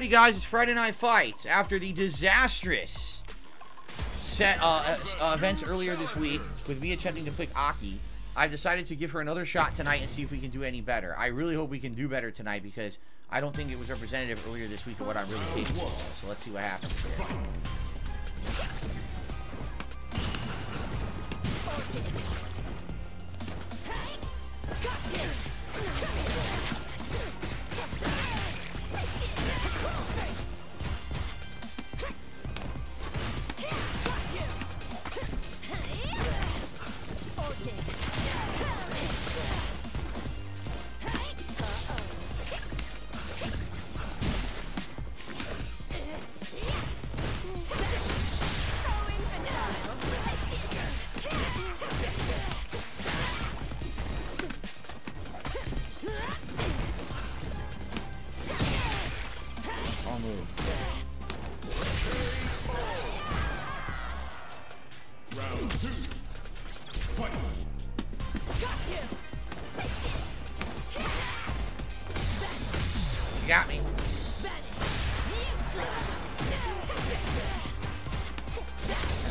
Alrighty, guys, it's Friday Night Fights. After the disastrous set uh, uh, events earlier this week, with me attempting to pick Aki, I've decided to give her another shot tonight and see if we can do any better. I really hope we can do better tonight because I don't think it was representative earlier this week of what I'm really capable of. So let's see what happens here.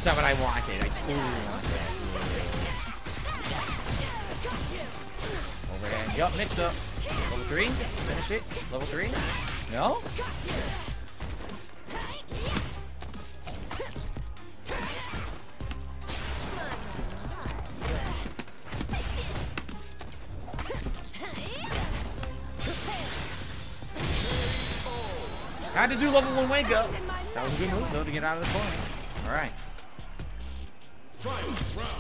Not what I wanted. I totally wanted. Overhand. Yup, mix up. Level 3. Finish it. Level 3. No? Had to do level 1 wake up. That was a good move, though, to get out of the corner. Alright. Round.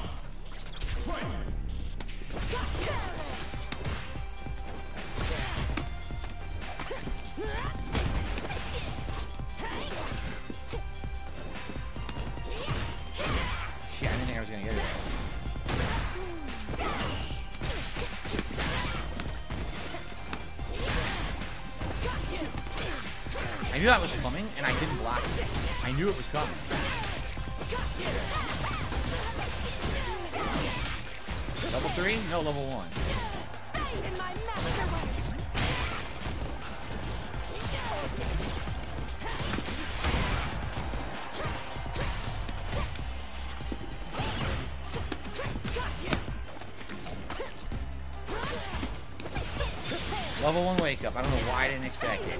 Level 1 wake up. I don't know why I didn't expect it.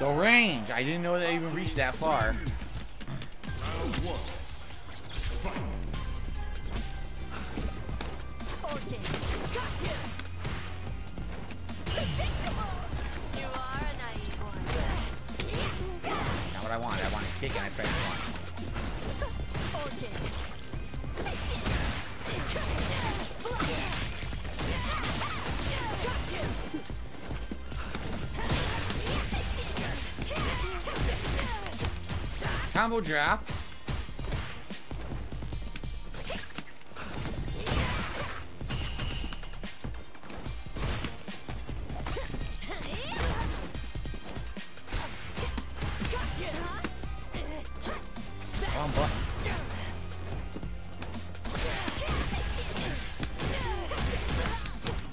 The range! I didn't know they even reached that far. Wrong button.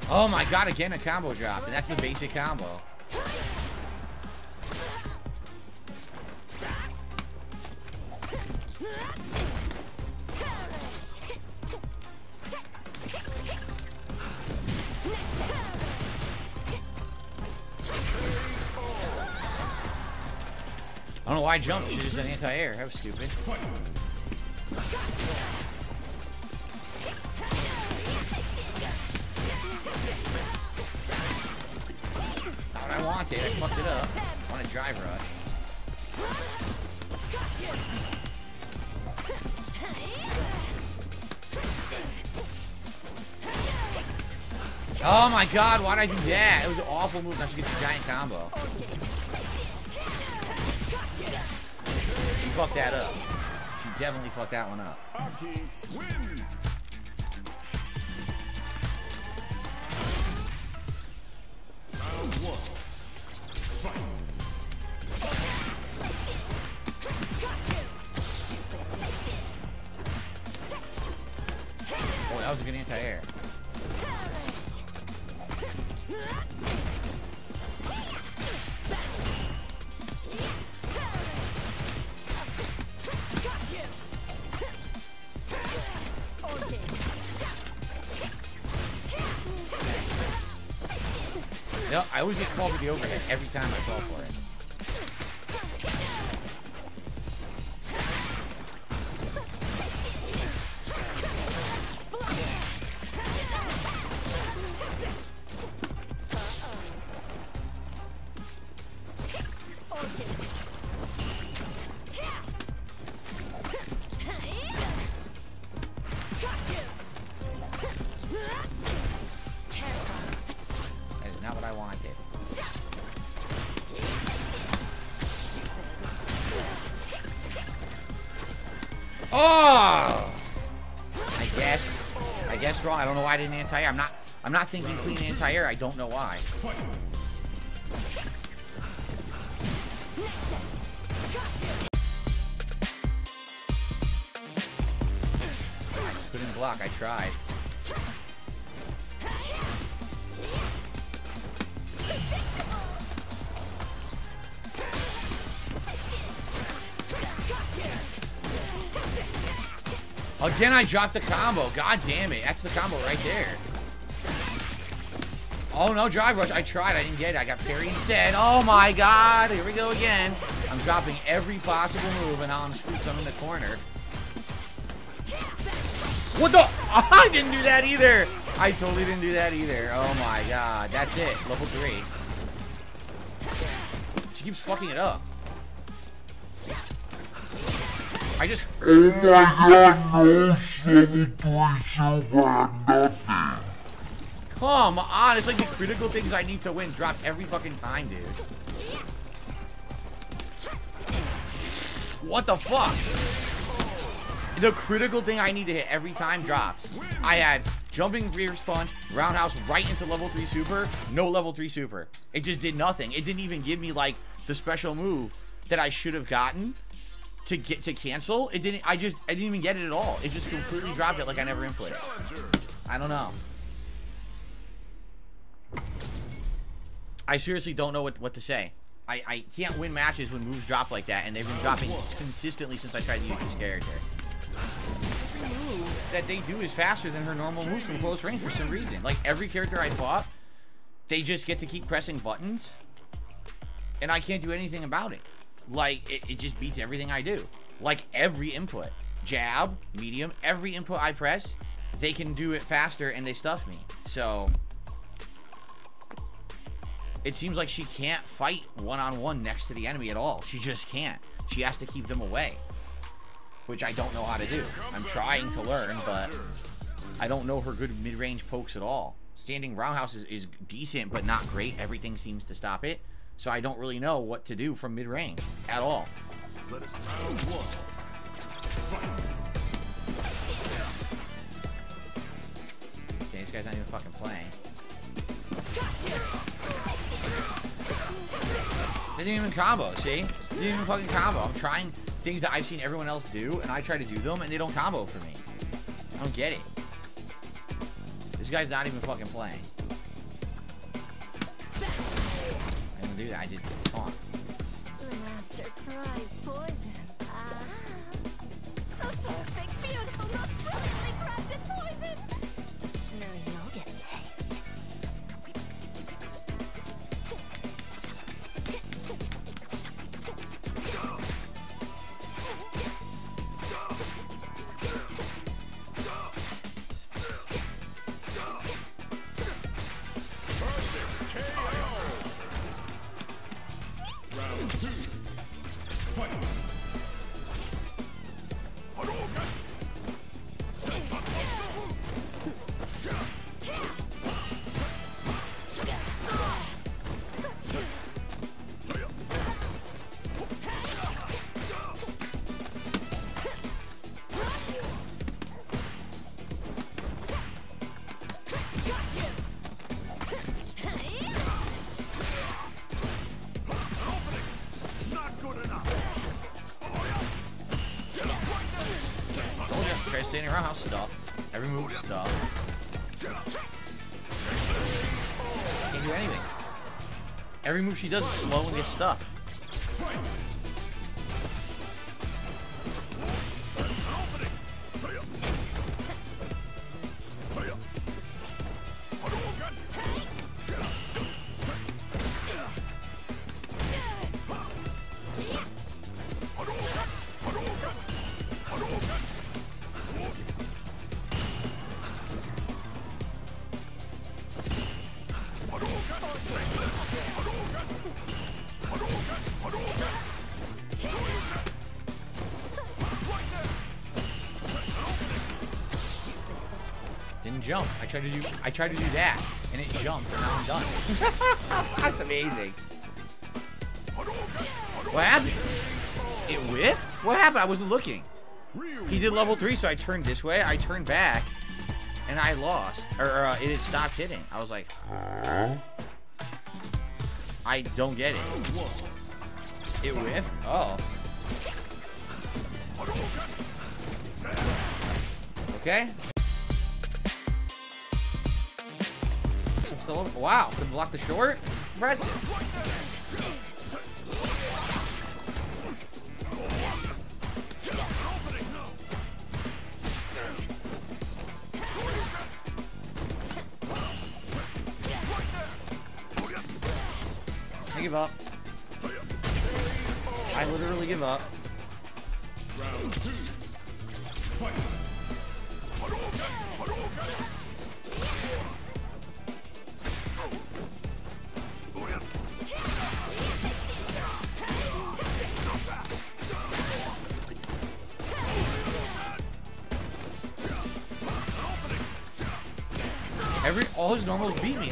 Oh my god, again a combo drop, and that's the basic combo. I jumped. Have just done anti-air. That was stupid. Not I wanted. I fucked it up. I want a drive rush. Oh my god, why'd I do that? It was an awful move. I should get the giant combo. Fucked that up. She definitely fucked that one up. No, I always get called for the overhead every time I fall for it. I didn't anti-air. I'm not. I'm not thinking clean anti-air. I don't know why. I couldn't block. I tried. Again, I dropped the combo. God damn it. That's the combo right there. Oh, no, drive rush. I tried. I didn't get it. I got parry instead. Oh, my God. Here we go again. I'm dropping every possible move, and now I'm screwed. I'm in the corner. What the? I didn't do that either. I totally didn't do that either. Oh, my God. That's it. Level 3. She keeps fucking it up. I just... Oh my god, no, Sonic 3 Super, nothing. Come on, it's like the critical things I need to win drop every fucking time, dude. What the fuck? The critical thing I need to hit every time drops. I had jumping rear sponge, roundhouse right into level 3 super, no level 3 super. It just did nothing. It didn't even give me like the special move that I should have gotten to get to cancel. It didn't I just I didn't even get it at all. It just completely dropped it like I never input it. I don't know. I seriously don't know what, what to say. I, I can't win matches when moves drop like that, and they've been dropping consistently since I tried to use this character. The move that they do is faster than her normal moves from close range for some reason. Like, every character I fought, they just get to keep pressing buttons, and I can't do anything about it. Like, it, it just beats everything I do. Like, every input. Jab, medium, every input I press, they can do it faster, and they stuff me. So, it seems like she can't fight one-on-one next to the enemy at all. She just can't. She has to keep them away. Which I don't know how to do. I'm trying to learn, but I don't know her good mid-range pokes at all. Standing roundhouse is, is decent, but not great. Everything seems to stop it. So I don't really know what to do from mid-range at all. Let us round one. Fight. Okay, this guy's not even fucking playing. Didn't even combo, see? Didn't even fucking combo. I'm trying things that I've seen everyone else do, and I try to do them, and they don't combo for me. I don't get it. This guy's not even fucking playing. Do that. I just taunt. The master's prized poison. Ah. Perfect, beautiful, most brilliantly crafted poison. Now Every move she does is slow and gets stuck. Tried to do I tried to do that and it jumped and now I'm done. That's amazing. What happened? It whiffed? What happened? I wasn't looking. He did level three, so I turned this way. I turned back, and I lost. Or, uh, it had stopped hitting. I was like, I don't get it. It whiffed? Oh. Okay. Still, wow, can block the short? Impressive. I give up. I literally give up.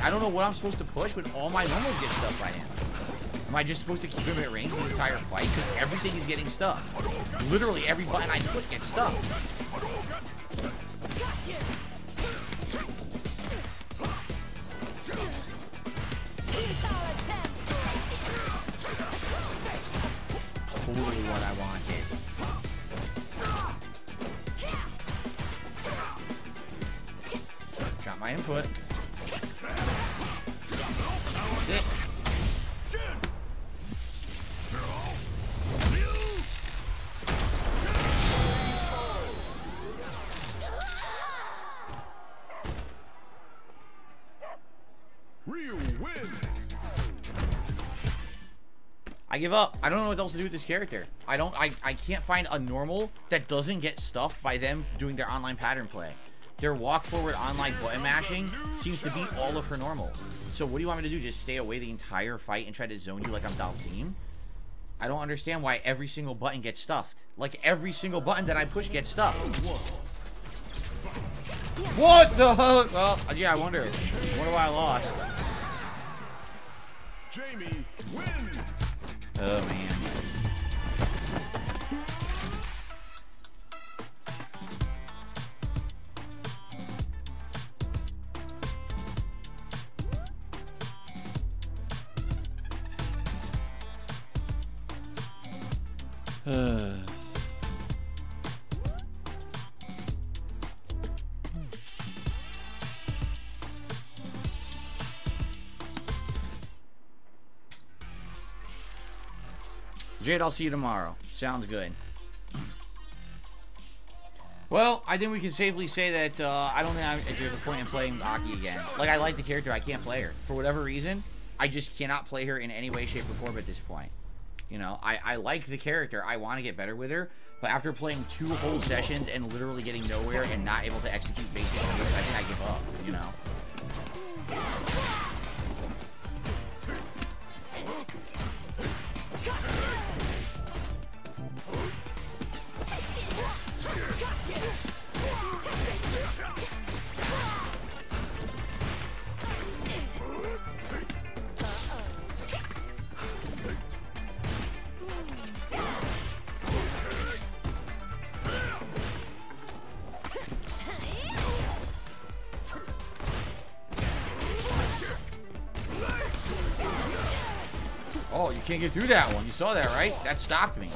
I don't know what I'm supposed to push, but all my normals get stuffed by him. Am I just supposed to keep him at range the entire fight? Because everything is getting stuffed. Literally every button I push gets stuffed. I give up. I don't know what else to do with this character. I don't I, I can't find a normal that doesn't get stuffed by them doing their online pattern play. Their walk forward online button mashing seems to beat all of her normal. So what do you want me to do? Just stay away the entire fight and try to zone you like I'm Dhalsim? I don't understand why every single button gets stuffed. Like every single button that I push gets stuffed. What the hell? Well, yeah, I wonder. I wonder why I lost. Jamie wins. Oh man. I'll see you tomorrow. Sounds good. Well, I think we can safely say that uh, I don't think I, there's a point in playing Aki again. Like, I like the character, I can't play her. For whatever reason, I just cannot play her in any way, shape, or form at this point. You know, I, I like the character. I want to get better with her. But after playing two whole sessions and literally getting nowhere and not able to execute basic moves, I think I give up, you know? get through that one. You saw that, right? That stopped me.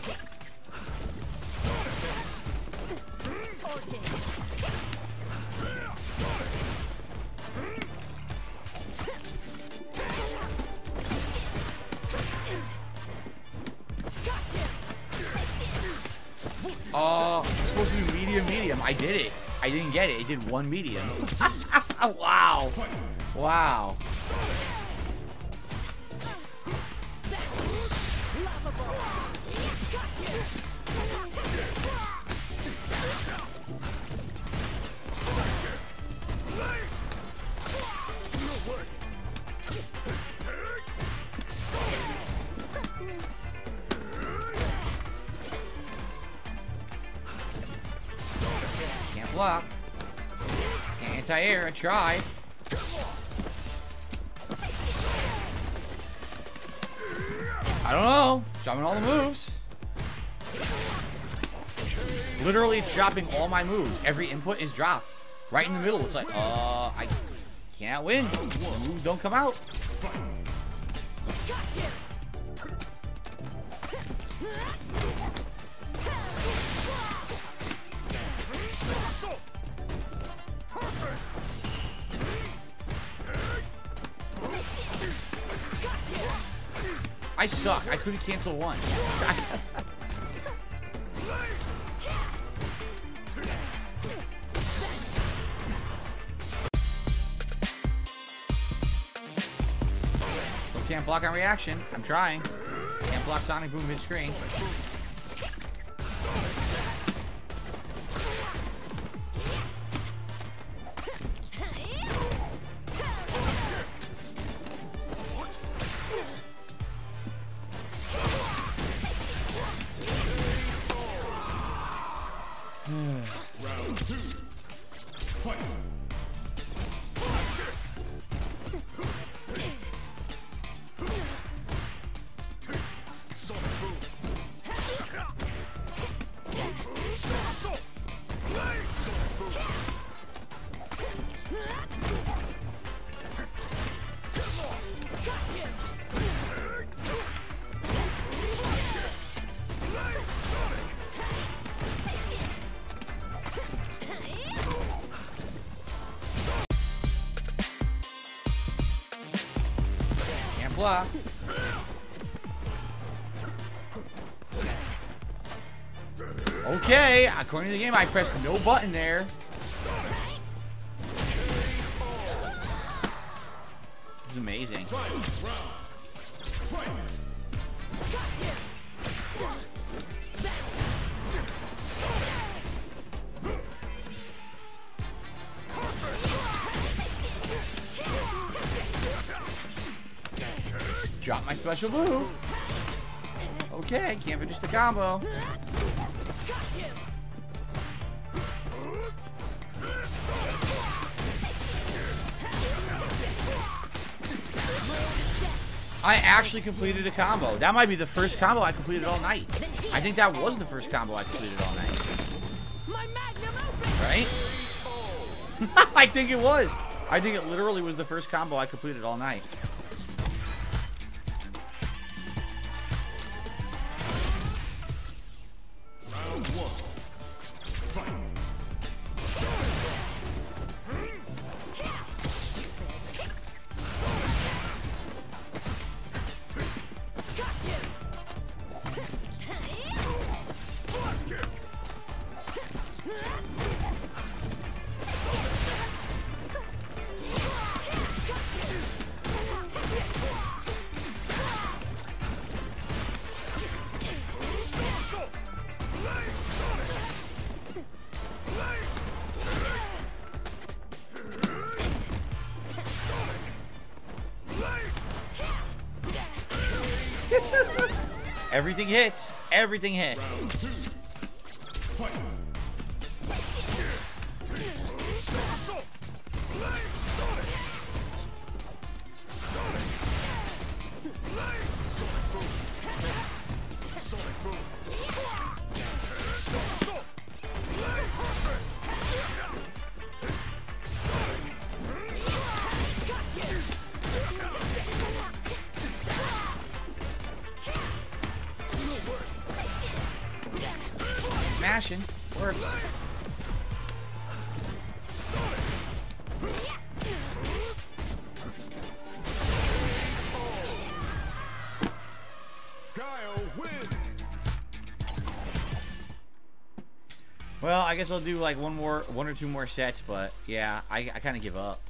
Oh, uh, supposed to be medium, medium. I did it. I didn't get it. It did one medium. wow. Wow. Anti-air, I tried. I don't know. Dropping all the moves. Literally, it's dropping all my moves. Every input is dropped. Right in the middle. It's like, uh, I can't win. Moves don't come out. I suck. I couldn't cancel one. Can't block on reaction. I'm trying. Can't block Sonic Boom mid Can't. Okay, according to the game, I pressed no button there. This is amazing. Drop my special move. Okay, can't finish the combo. I actually completed a combo. That might be the first combo I completed all night. I think that was the first combo I completed all night. My magnum opus! Right? I think it was. I think it literally was the first combo I completed all night. Everything hits. Everything hits. Guess I'll do like one more, one or two more sets, but yeah, I, I kind of give up.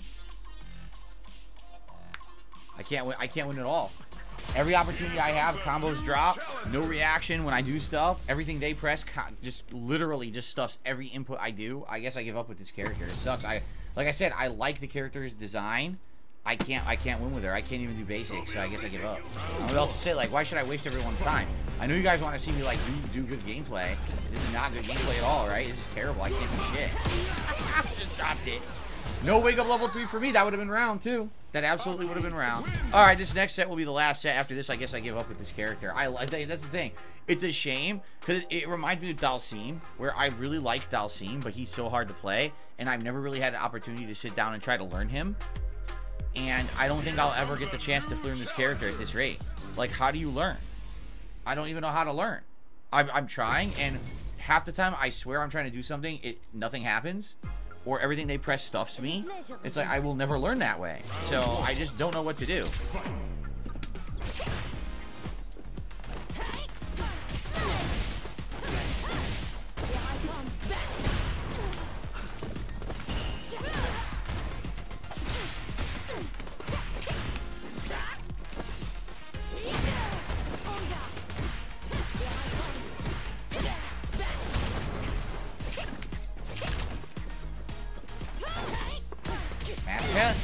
I can't win. I can't win at all. Every opportunity I have, combos drop, no reaction when I do stuff. Everything they press just literally just stuffs every input I do. I guess I give up with this character. It sucks. I like I said, I like the character's design. I can't I can't win with her. I can't even do basics, so I guess I give up. I what else to say. Like, why should I waste everyone's time? I know you guys want to see me like do do good gameplay. This is not good gameplay at all, right? This is terrible. I can't do shit. just dropped it. No wake up level three for me. That would have been round two. That absolutely would have been round. All right, this next set will be the last set. After this, I guess I give up with this character. I like that's the thing. It's a shame because it, reminds me of Dhalsim, where I really like Dhalsim, but he's so hard to play, and I've never really had an opportunity to sit down and try to learn him. And I don't think I'll ever get the chance to learn this character at this rate. Like, how do you learn? I don't even know how to learn. I'm, I'm trying, and half the time I swear I'm trying to do something, it nothing happens or everything they press stuffs me, it's like I will never learn that way. So I just don't know what to do.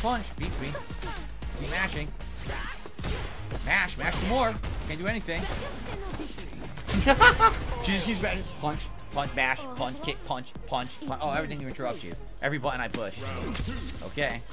Punch beats me. Keep mashing. Mash, mash some more. Can't do anything. she just keeps. Punch, punch, mash, punch, kick, punch, punch, punch. Oh, everything interrupts you. Every button I push. Okay.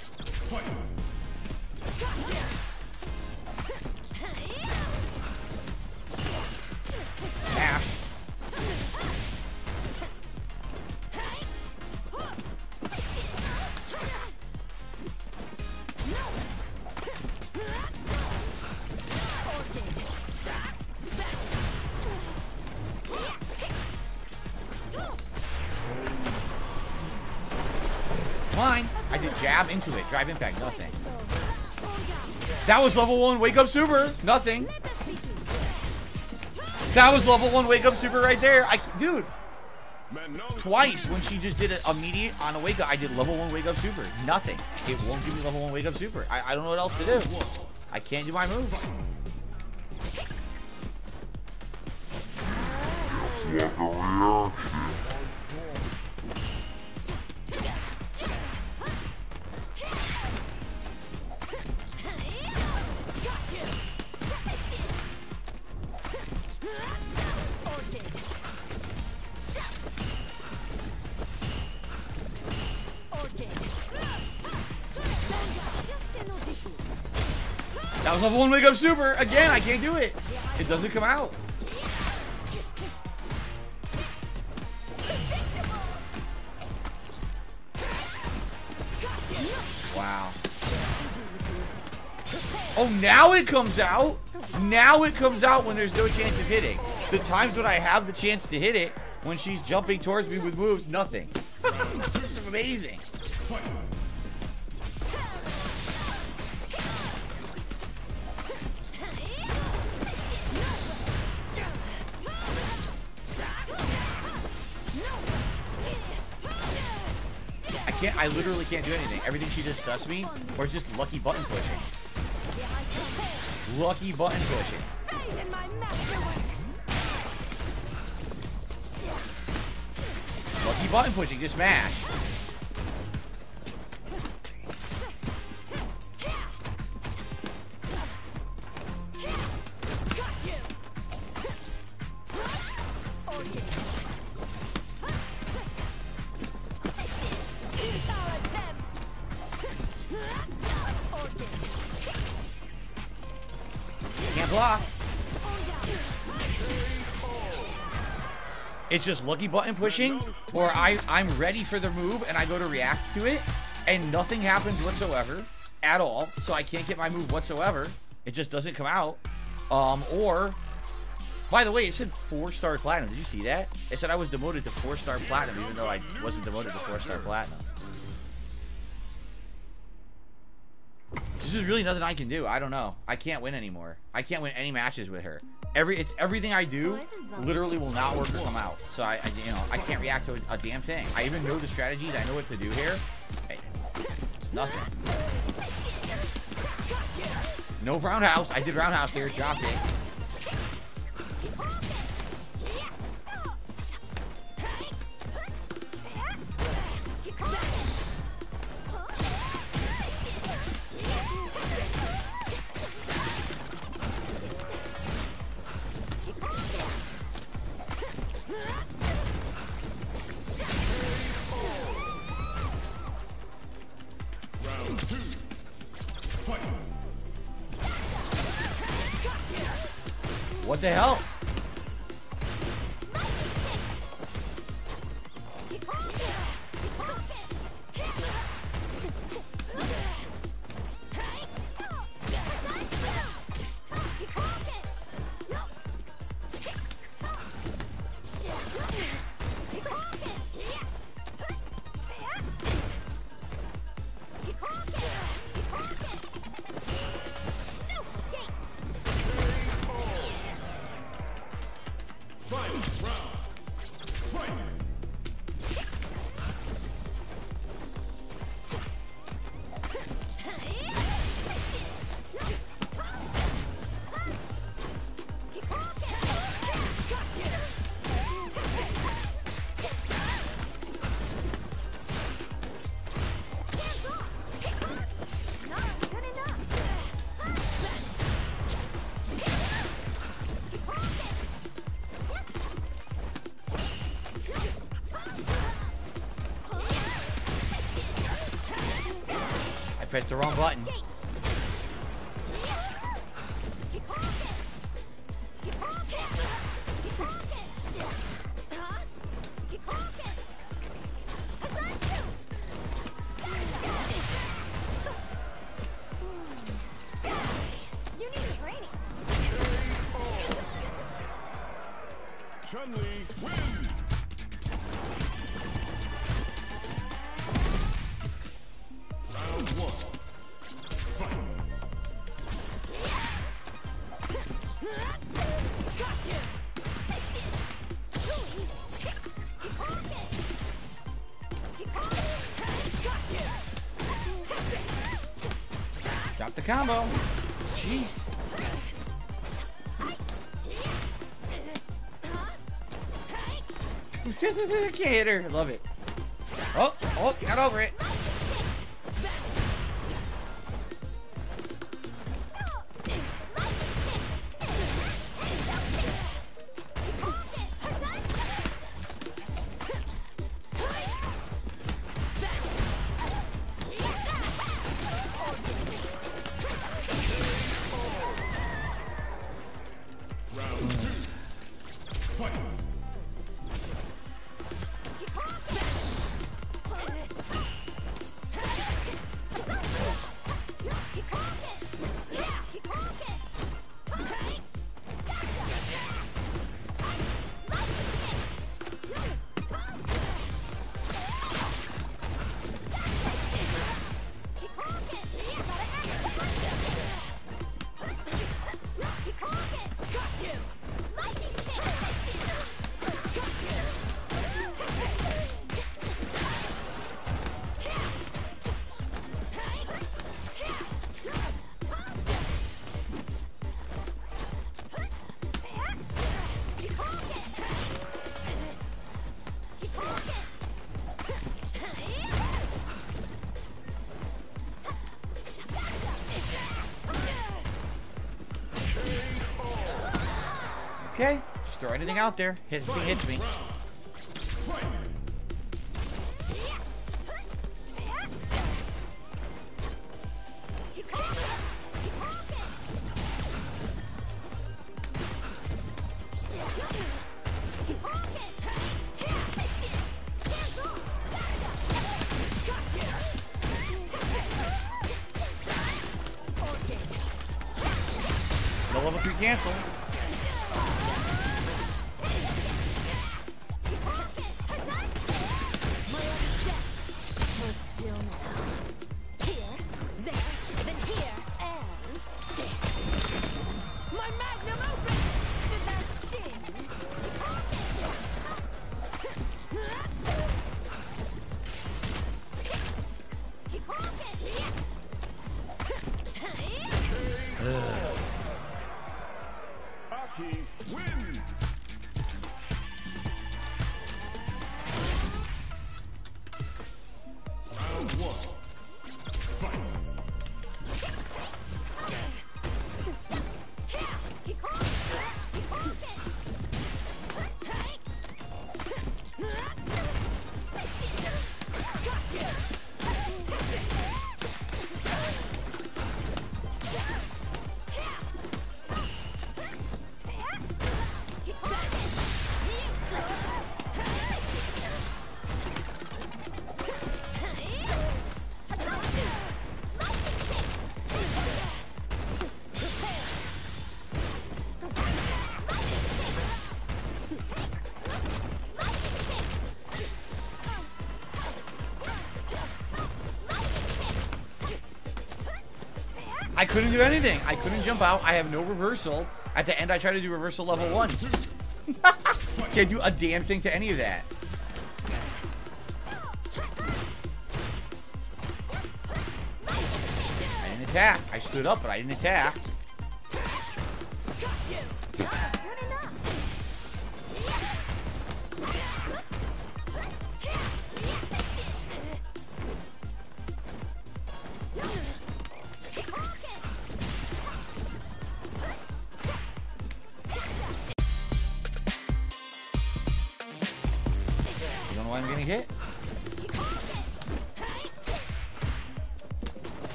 Drive impact. Nothing. That was level 1 wake up super. Nothing. That was level 1 wake up super right there. I Dude. Twice when she just did it immediate on a wake up. I did level 1 wake up super. Nothing. It won't give me level 1 wake up super. I, I don't know what else to do. I can't do my move. Reaction. Level 1 wake up super. Again, I can't do it. It doesn't come out. Wow. Oh, now it comes out. Now it comes out when there's no chance of hitting. The times when I have the chance to hit it, when she's jumping towards me with moves, nothing. amazing. I literally can't do anything. Everything she just does me, or it's just lucky button pushing. Lucky button pushing. Lucky button pushing, just mash. It's just lucky button pushing, or I, I'm ready for the move and I go to react to it, and nothing happens whatsoever at all, so I can't get my move whatsoever. It just doesn't come out. Um, or, by the way, it said four-star platinum. Did you see that? It said I was demoted to four-star platinum, even though I wasn't demoted to four-star platinum. There's just really nothing I can do. I don't know. I can't win anymore. I can't win any matches with her. Every it's everything I do literally will not work or come out. So I, I you know I can't react to a, a damn thing. I even know the strategies. I know what to do here. Hey, nothing. No roundhouse. I did roundhouse there. Dropped it. Pressed the wrong button. Can't hit her. Love it. Oh, oh, got over it. Okay, just throw anything out there. Hits me, hits me. I couldn't do anything. I couldn't jump out. I have no reversal. At the end, I tried to do reversal level one. Can't do a damn thing to any of that. I didn't attack. I stood up, but I didn't attack.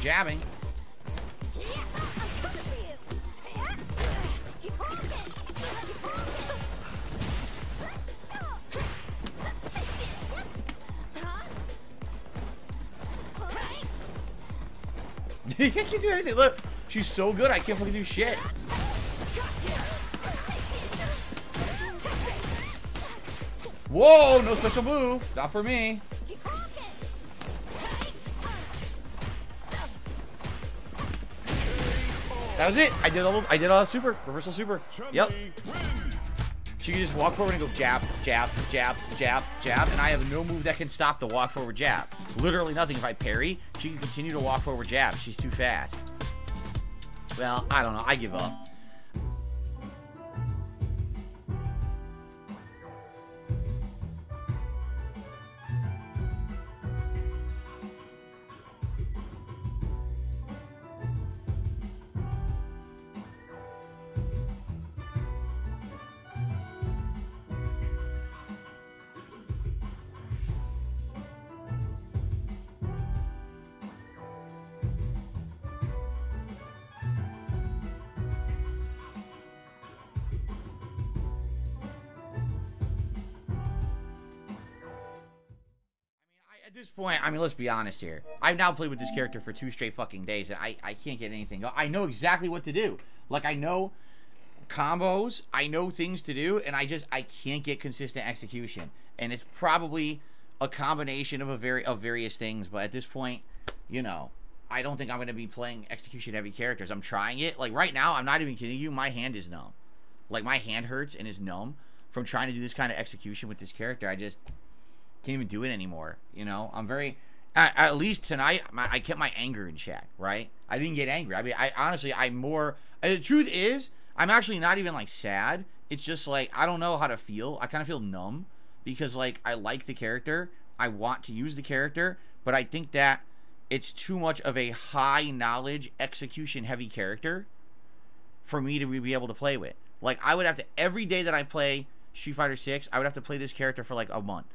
Jabbing. you can't do anything. Look, she's so good. I can't fucking do shit. Whoa, no special move. Not for me. That was it. I did all. I did all super reversal super. Yep. She can just walk forward and go jab, jab, jab, jab, jab, and I have no move that can stop the walk forward jab. Literally nothing. If I parry, she can continue to walk forward jab. She's too fast. Well, I don't know. I give up. Point, I mean, let's be honest here. I've now played with this character for two straight fucking days, and I, I can't get anything. I know exactly what to do. Like, I know combos, I know things to do, and I just, I can't get consistent execution. And it's probably a combination of a very, of various things, but at this point, you know, I don't think I'm going to be playing execution heavy characters. I'm trying it. Like, right now, I'm not even kidding you, my hand is numb. Like, my hand hurts and is numb from trying to do this kind of execution with this character. I just can't even do it anymore. You know, I'm very. At, at least tonight, my, I kept my anger in check. Right? I didn't get angry. I mean, I honestly, I'm more. Uh, the truth is, I'm actually not even like sad. It's just like I don't know how to feel. I kind of feel numb because like I like the character. I want to use the character, but I think that it's too much of a high knowledge execution heavy character for me to be able to play with. Like I would have to every day that I play Street Fighter 6, I would have to play this character for like a month.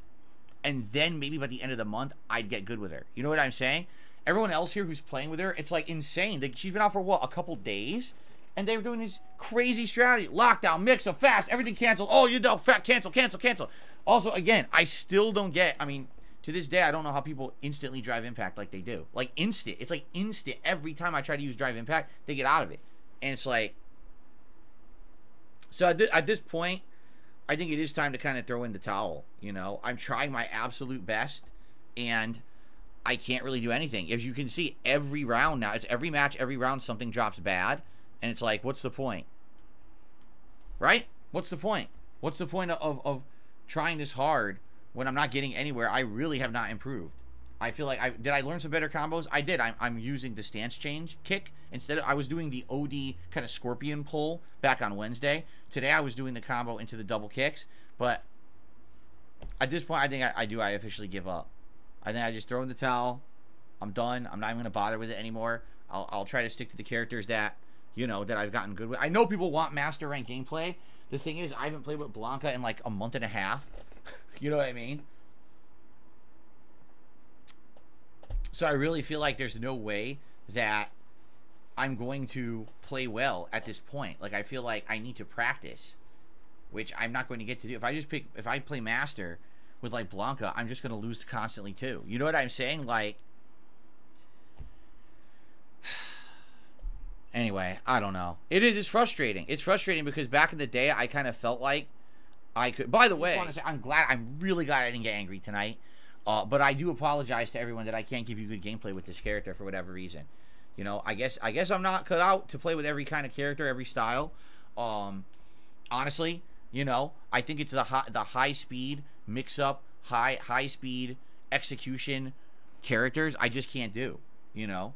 And then maybe by the end of the month, I'd get good with her. You know what I'm saying? Everyone else here who's playing with her, it's like insane. Like she's been out for what, a couple days? And they were doing this crazy strategy. Lockdown, mix up fast, everything canceled. Oh, you know, fat cancel, cancel, cancel. Also, again, I still don't get, I mean, to this day, I don't know how people instantly drive impact like they do. Like instant. It's like instant. Every time I try to use drive impact, they get out of it. And it's like, so at, thi- at this point, I think it is time to kind of throw in the towel. You know, I'm trying my absolute best, and I can't really do anything. As you can see, every round now, it's every match, every round, something drops bad, and it's like, what's the point? Right? What's the point? What's the point of, of trying this hard when I'm not getting anywhere? I really have not improved. I feel like I did I learn some better combos? I did. I'm, I'm using the stance change kick instead of I was doing the OD kind of scorpion pull back on Wednesday. Today I was doing the combo into the double kicks, but at this point I think I, I do I officially give up. I think I just throw in the towel. I'm done. I'm not even gonna bother with it anymore. I'll, I'll try to stick to the characters that you know that I've gotten good with. I know people want master rank gameplay. The thing is, I haven't played with Blanka in like a month and a half. you know what I mean? So I really feel like there's no way that I'm going to play well at this point. Like I feel like I need to practice, which I'm not going to get to do. If I just pick, if I play master with like Blanka, I'm just going to lose constantly too. You know what I'm saying? Like, anyway, I don't know. It is. It's frustrating. It's frustrating because back in the day, I kind of felt like I could. By the way, I'm glad. I'm really glad I didn't get angry tonight. Uh, but I do apologize to everyone that I can't give you good gameplay with this character for whatever reason. You know, I guess I guess I'm not cut out to play with every kind of character, every style. Um, honestly, you know, I think it's the high, the high speed mix up, high high speed execution characters. I just can't do. You know,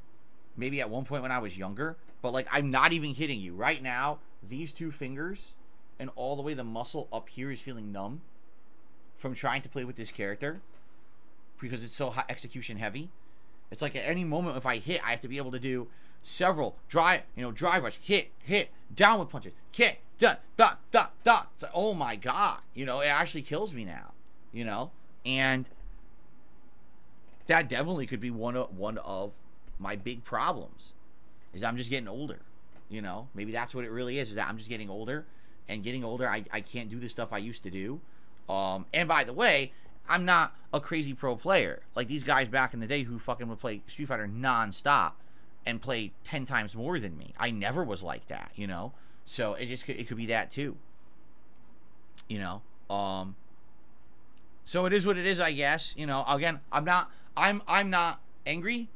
maybe at one point when I was younger, but like I'm not even kidding you. Right now, these two fingers and all the way the muscle up here is feeling numb from trying to play with this character because it's so execution heavy. It's like at any moment if I hit, I have to be able to do several drive, you know, drive rush, hit, hit, downward punches, kick, da, da, da. It's like, oh my god, you know, it actually kills me now, you know, and that definitely could be one of one of my big problems. Is I'm just getting older, you know. Maybe that's what it really is. Is that I'm just getting older, and getting older, I I can't do the stuff I used to do. Um, and by the way, I'm not a crazy pro player. Like these guys back in the day who fucking would play Street Fighter nonstop and play 10 times more than me. I never was like that, you know? So it just could, it could be that too. You know? Um so it is what it is, I guess. You know, again, I'm not I'm I'm not angry.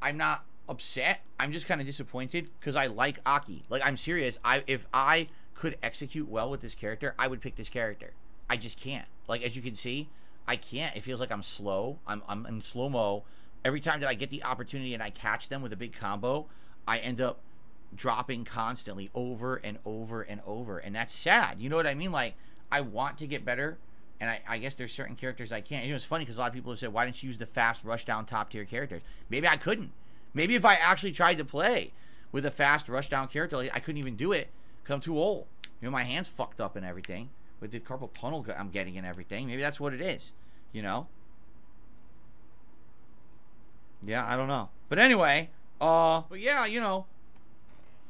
I'm not upset. I'm just kind of disappointed because I like Aki. Like I'm serious. I if I could execute well with this character, I would pick this character. I just can't. Like as you can see, I can't. It feels like I'm slow. I'm I'm in slow mo. Every time that I get the opportunity and I catch them with a big combo, I end up dropping constantly over and over and over, and that's sad. You know what I mean? Like I want to get better, and I, I guess there's certain characters I can't. You know, it's funny because a lot of people have said, "Why didn't you use the fast rush down top tier characters?" Maybe I couldn't. Maybe if I actually tried to play with a fast rush down character, I couldn't even do it because I'm too old. You know, my hands fucked up and everything with the carpal tunnel I'm getting and everything. Maybe that's what it is, you know? Yeah, I don't know. But anyway, uh, but yeah, you know,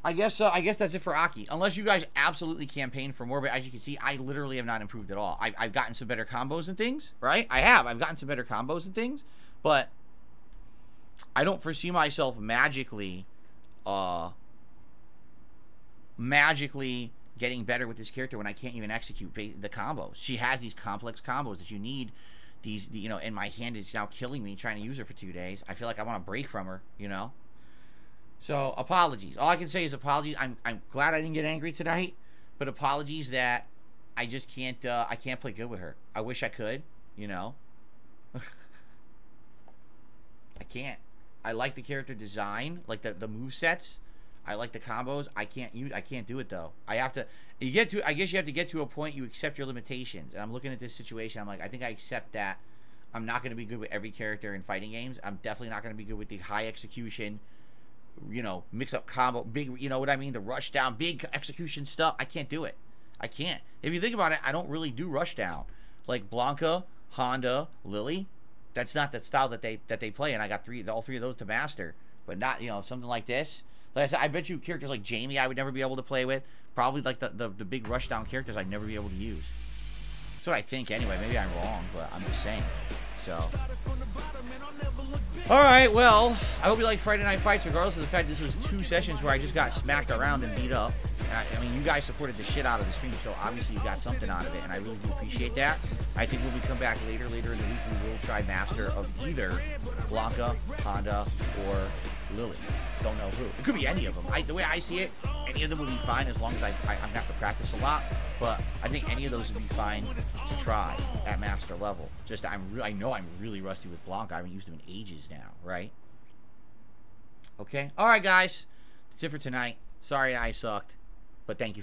I guess uh, I guess that's it for Aki. Unless you guys absolutely campaign for more, but as you can see, I literally have not improved at all. I've, I've gotten some better combos and things, right? I have. I've gotten some better combos and things, but I don't foresee myself magically, uh, magically getting better with this character when I can't even execute the combos. She has these complex combos that you need. These, you know, and my hand is now killing me trying to use her for two days. I feel like I want to break from her, you know. So apologies. All I can say is apologies. I'm I'm glad I didn't get angry tonight, but apologies that I just can't uh, I can't play good with her. I wish I could, you know. I can't. I like the character design, like the the move sets. I like the combos. I can't. I can't do it though. I have to. You get to. I guess you have to get to a point you accept your limitations. And I'm looking at this situation. I'm like, I think I accept that. I'm not going to be good with every character in fighting games. I'm definitely not going to be good with the high execution. You know, mix up combo, big. You know what I mean? The rush down, big execution stuff. I can't do it. I can't. If you think about it, I don't really do rush down. Like Blanka, Honda, Lily. That's not the style that they that they play, and I got three, all three of those to master. But not, you know, something like this. Like I said, I bet you characters like Jamie I would never be able to play with. Probably like the, the, the big rushdown characters I'd never be able to use. That's what I think anyway. Maybe I'm wrong, but I'm just saying. So. Alright, well, I hope you like Friday Night Fights, regardless of the fact this was two sessions where I just got smacked around and beat up. I, I, mean, you guys supported the shit out of the stream, so obviously you got something out of it, and I really do appreciate that. I think when we come back later, later in the week, we will try Master of either Blanka, Honda, or Lily. Don't know who. It could be any of them. I, the way I see it, any of them would be fine as long as I, I, I'm gonna have to practice a lot. But I think any of those would be fine to try at master level. Just I'm I know I'm really rusty with Blanc. I haven't used him in ages now, right? Okay. All right, guys. That's it for tonight. Sorry I sucked, but thank you.